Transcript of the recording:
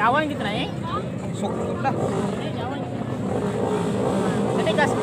Jawa gitu nih, eh. Sukot na. Gas.